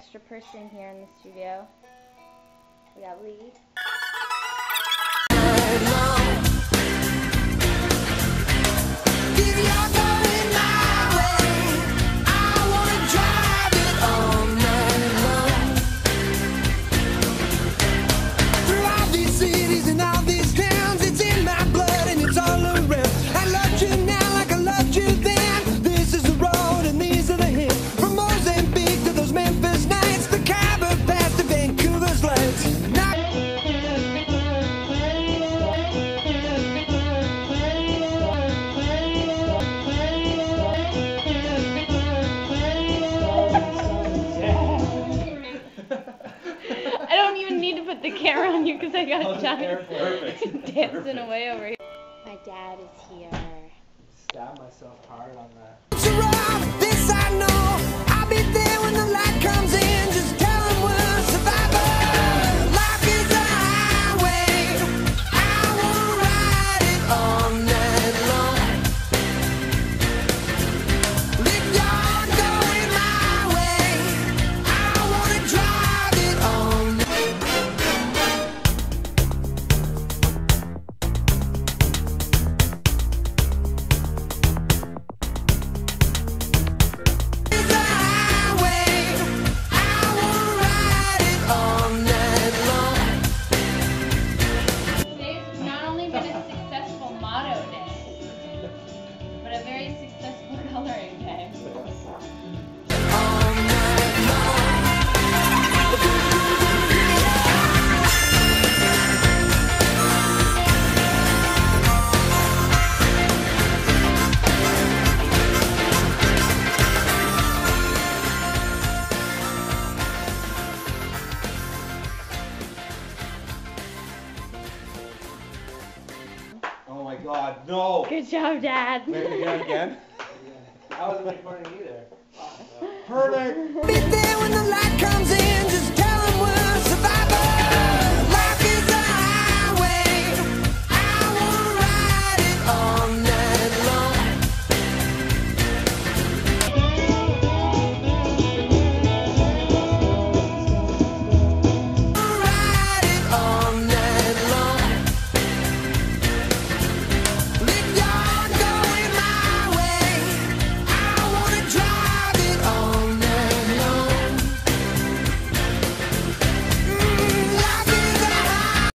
extra person here in the studio. We got Lee. put the camera on you because I got Johnny dancing away over here. My dad is here. Stab myself hard on that. God, no. Good job, Dad. Wait, we again? I wasn't making fun of you either. Perfect.